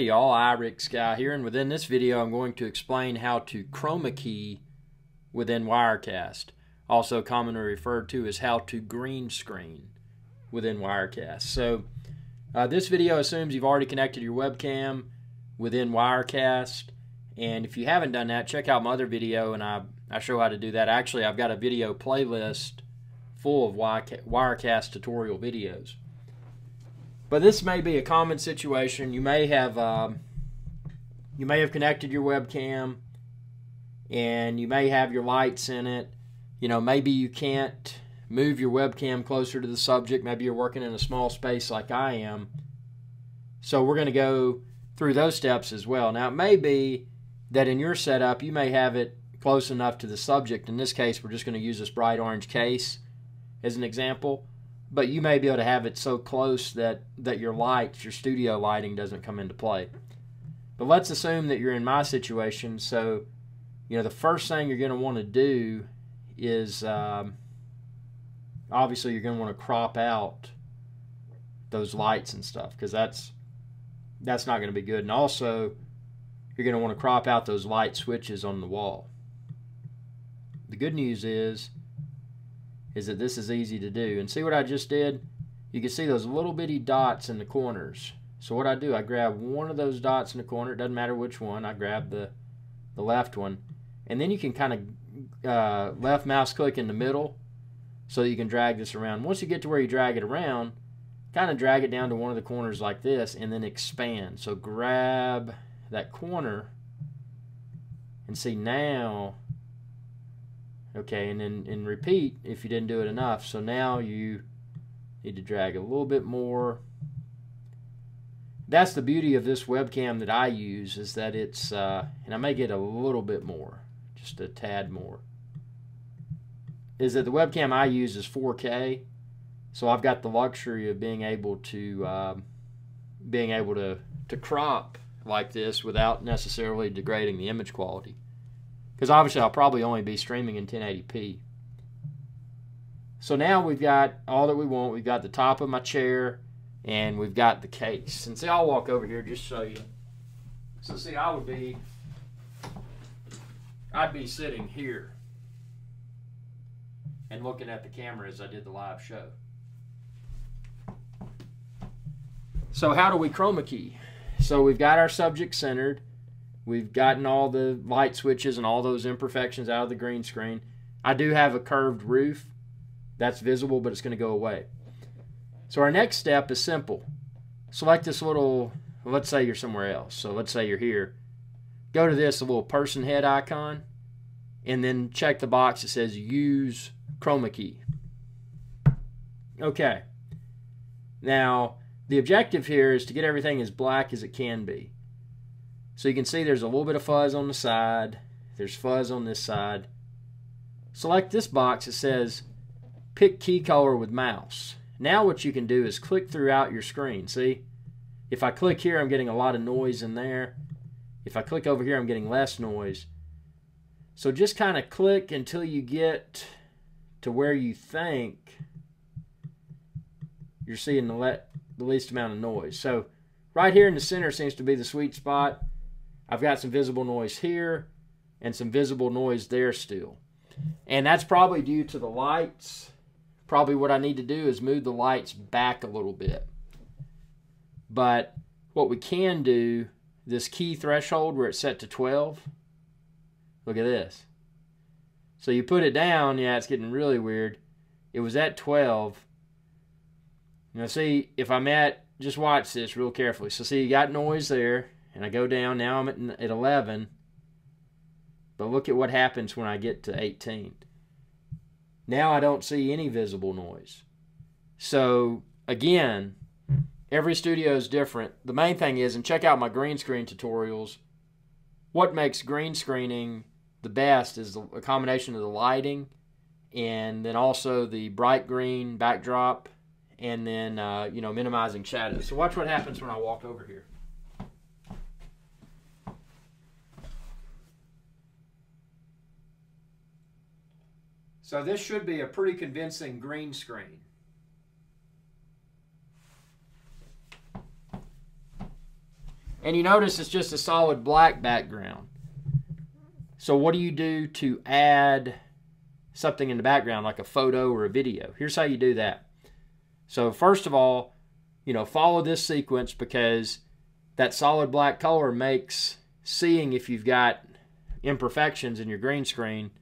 Hey y'all, Irix Guy here, and within this video I'm going to explain how to chroma key within Wirecast, also commonly referred to as how to green screen within Wirecast. So uh, this video assumes you've already connected your webcam within Wirecast, and if you haven't done that, check out my other video and I, I show how to do that. Actually, I've got a video playlist full of Wirecast tutorial videos. But this may be a common situation. You may have um, you may have connected your webcam, and you may have your lights in it. You know, maybe you can't move your webcam closer to the subject. Maybe you're working in a small space like I am. So we're going to go through those steps as well. Now, it may be that in your setup, you may have it close enough to the subject. In this case, we're just going to use this bright orange case as an example but you may be able to have it so close that that your lights, your studio lighting, doesn't come into play. But let's assume that you're in my situation. So, you know, the first thing you're going to want to do is um, obviously you're going to want to crop out those lights and stuff because that's that's not going to be good. And also, you're going to want to crop out those light switches on the wall. The good news is is that this is easy to do. And see what I just did? You can see those little bitty dots in the corners. So what I do, I grab one of those dots in the corner. It doesn't matter which one. I grab the, the left one. And then you can kind of uh, left mouse click in the middle so you can drag this around. Once you get to where you drag it around, kind of drag it down to one of the corners like this and then expand. So grab that corner and see now Okay, and then and repeat if you didn't do it enough. So now you need to drag a little bit more. That's the beauty of this webcam that I use is that it's, uh, and I may get a little bit more, just a tad more, is that the webcam I use is 4K. So I've got the luxury of being able to, um, being able to, to crop like this without necessarily degrading the image quality. Because obviously I'll probably only be streaming in 1080p. So now we've got all that we want. We've got the top of my chair and we've got the case. And see, I'll walk over here just show you. So see, I would be, I'd be sitting here and looking at the camera as I did the live show. So how do we chroma key? So we've got our subject centered. We've gotten all the light switches and all those imperfections out of the green screen. I do have a curved roof. That's visible, but it's going to go away. So our next step is simple. Select this little, let's say you're somewhere else. So let's say you're here. Go to this little person head icon and then check the box that says use chroma key. Okay. Now, the objective here is to get everything as black as it can be. So you can see there's a little bit of fuzz on the side. There's fuzz on this side. Select this box that says pick key color with mouse. Now what you can do is click throughout your screen. See? If I click here, I'm getting a lot of noise in there. If I click over here, I'm getting less noise. So just kind of click until you get to where you think you're seeing the, the least amount of noise. So right here in the center seems to be the sweet spot. I've got some visible noise here and some visible noise there still. And that's probably due to the lights. Probably what I need to do is move the lights back a little bit. But what we can do, this key threshold where it's set to 12, look at this. So you put it down, yeah, it's getting really weird. It was at 12. Now see, if I'm at, just watch this real carefully. So see, you got noise there and I go down. Now I'm at, at 11. But look at what happens when I get to 18. Now I don't see any visible noise. So again, every studio is different. The main thing is, and check out my green screen tutorials, what makes green screening the best is the, a combination of the lighting and then also the bright green backdrop and then, uh, you know, minimizing shadows. So watch what happens when I walk over here. So this should be a pretty convincing green screen. And you notice it's just a solid black background. So what do you do to add something in the background like a photo or a video? Here's how you do that. So first of all, you know, follow this sequence because that solid black color makes seeing if you've got imperfections in your green screen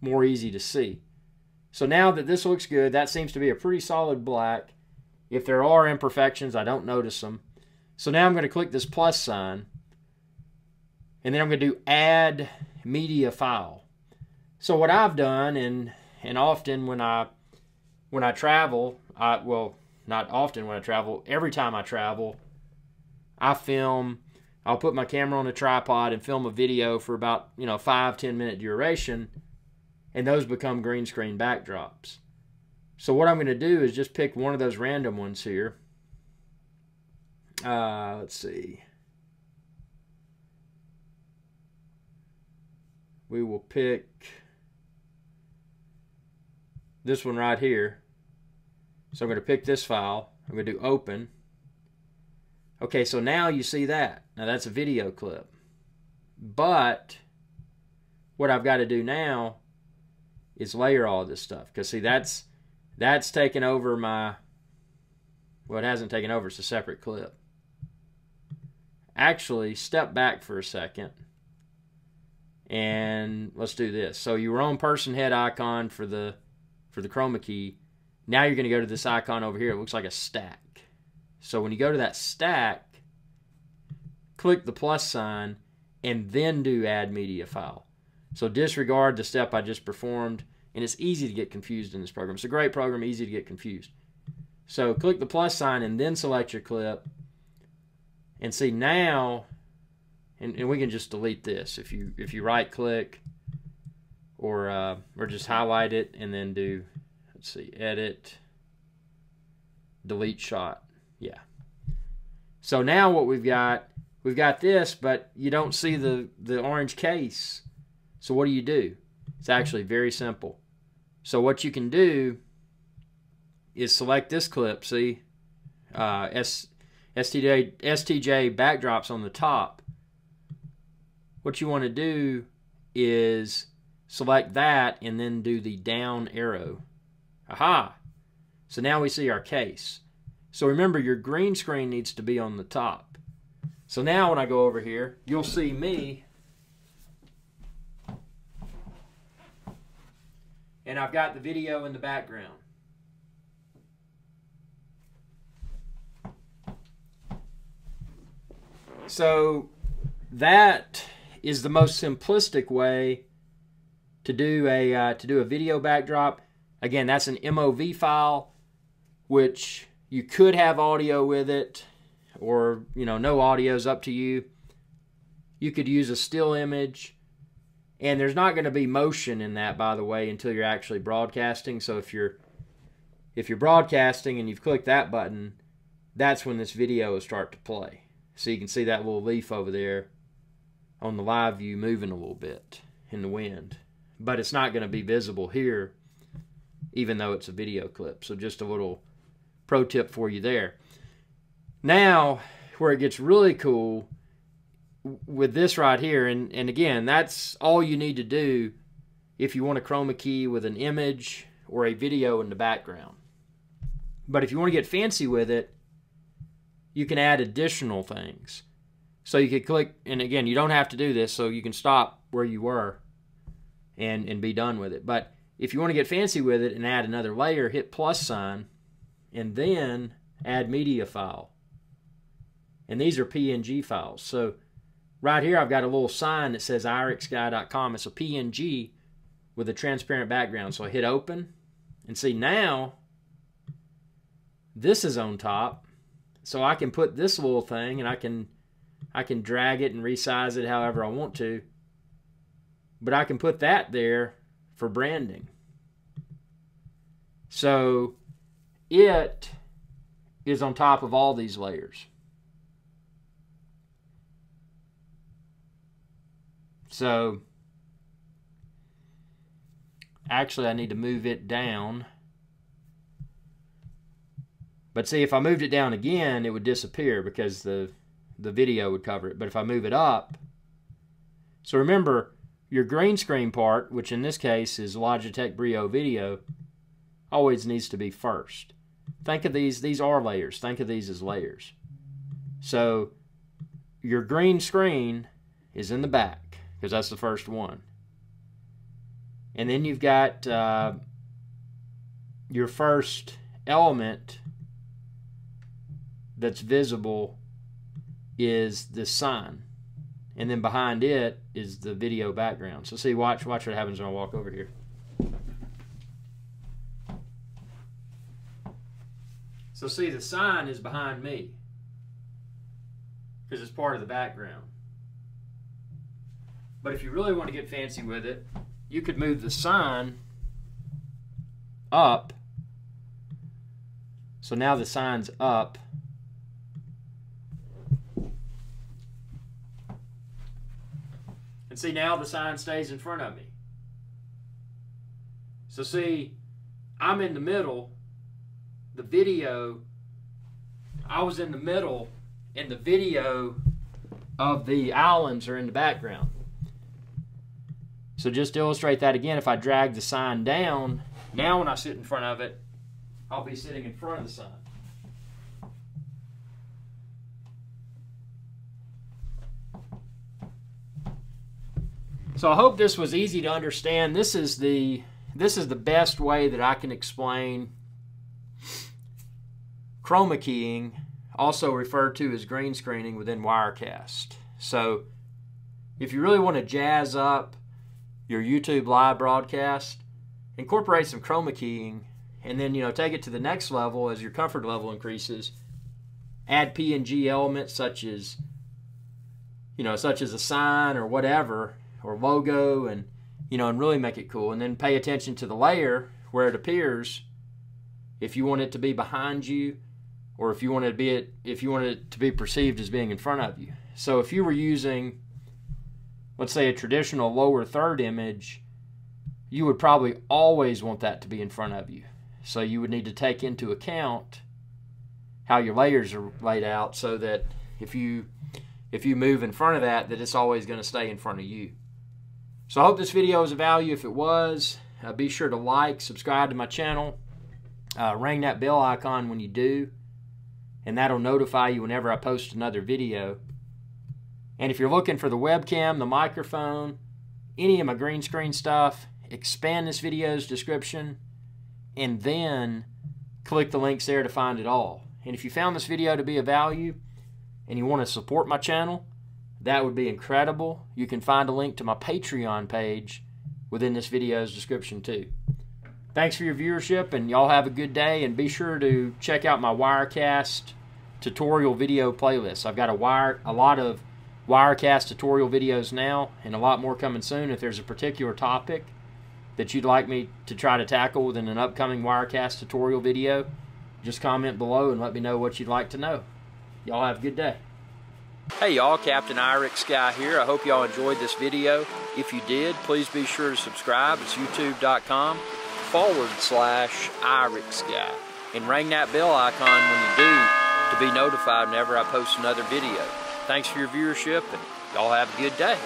more easy to see. So now that this looks good, that seems to be a pretty solid black. If there are imperfections, I don't notice them. So now I'm going to click this plus sign. And then I'm going to do add media file. So what I've done, and and often when I when I travel, I well not often when I travel, every time I travel, I film. I'll put my camera on a tripod and film a video for about you know five ten minute duration, and those become green screen backdrops. So what I'm going to do is just pick one of those random ones here. Uh, let's see. We will pick this one right here. So I'm going to pick this file. I'm going to do open. Okay, so now you see that. Now that's a video clip. But what I've got to do now is layer all this stuff. Because see, that's that's taken over my, well, it hasn't taken over, it's a separate clip. Actually, step back for a second. And let's do this. So your own person head icon for the for the chroma key. Now you're going to go to this icon over here. It looks like a stack. So when you go to that stack, click the plus sign and then do add media file. So disregard the step I just performed and it's easy to get confused in this program. It's a great program, easy to get confused. So click the plus sign and then select your clip and see now and, and we can just delete this if you if you right click or uh, or just highlight it and then do let's see edit delete shot yeah so now what we've got we've got this but you don't see the the orange case so what do you do it's actually very simple so what you can do is select this clip see uh, S, STJ, STJ backdrops on the top what you want to do is select that and then do the down arrow. Aha! So now we see our case. So remember your green screen needs to be on the top. So now when I go over here, you'll see me and I've got the video in the background. So that is the most simplistic way to do a uh, to do a video backdrop. Again, that's an MOV file, which you could have audio with it, or you know, no audio is up to you. You could use a still image, and there's not going to be motion in that, by the way, until you're actually broadcasting. So if you're if you're broadcasting and you've clicked that button, that's when this video will start to play. So you can see that little leaf over there on the live view moving a little bit in the wind. But it's not going to be visible here, even though it's a video clip. So just a little pro tip for you there. Now, where it gets really cool with this right here, and, and again, that's all you need to do if you want a chroma key with an image or a video in the background. But if you want to get fancy with it, you can add additional things. So you could click, and again, you don't have to do this, so you can stop where you were and, and be done with it. But if you want to get fancy with it and add another layer, hit plus sign, and then add media file. And these are PNG files. So right here, I've got a little sign that says irixguy.com. It's a PNG with a transparent background. So I hit open and see now this is on top. So I can put this little thing and I can I can drag it and resize it however I want to. But I can put that there for branding. So it is on top of all these layers. So actually I need to move it down. But see if I moved it down again it would disappear because the the video would cover it. But if I move it up, so remember your green screen part, which in this case is Logitech Brio Video, always needs to be first. Think of these, these are layers. Think of these as layers. So your green screen is in the back because that's the first one. And then you've got uh, your first element that's visible is the sign. And then behind it is the video background. So see, watch, watch what happens when I walk over here. So see, the sign is behind me because it's part of the background. But if you really want to get fancy with it, you could move the sign up. So now the sign's up. And see, now the sign stays in front of me. So see, I'm in the middle. The video, I was in the middle, and the video of the islands are in the background. So just to illustrate that again, if I drag the sign down, now when I sit in front of it, I'll be sitting in front of the sign. So I hope this was easy to understand. This is the this is the best way that I can explain chroma keying, also referred to as green screening within Wirecast. So if you really want to jazz up your YouTube live broadcast, incorporate some chroma keying, and then you know take it to the next level as your comfort level increases. Add PNG elements such as you know such as a sign or whatever or logo and you know and really make it cool. And then pay attention to the layer where it appears. If you want it to be behind you or if you want it to be it if you want it to be perceived as being in front of you. So if you were using let's say a traditional lower third image you would probably always want that to be in front of you so you would need to take into account how your layers are laid out so that if you if you move in front of that that it's always going to stay in front of you so I hope this video was of value. If it was, uh, be sure to like, subscribe to my channel, uh, ring that bell icon when you do, and that'll notify you whenever I post another video. And if you're looking for the webcam, the microphone, any of my green screen stuff, expand this video's description, and then click the links there to find it all. And if you found this video to be of value and you want to support my channel, that would be incredible. You can find a link to my Patreon page within this video's description too. Thanks for your viewership and y'all have a good day and be sure to check out my Wirecast tutorial video playlist. I've got a wire a lot of Wirecast tutorial videos now and a lot more coming soon. If there's a particular topic that you'd like me to try to tackle within an upcoming Wirecast tutorial video, just comment below and let me know what you'd like to know. Y'all have a good day. Hey y'all, Captain Irix Guy here. I hope y'all enjoyed this video. If you did, please be sure to subscribe. It's youtube.com forward slash Irix Guy. And ring that bell icon when you do to be notified whenever I post another video. Thanks for your viewership and y'all have a good day.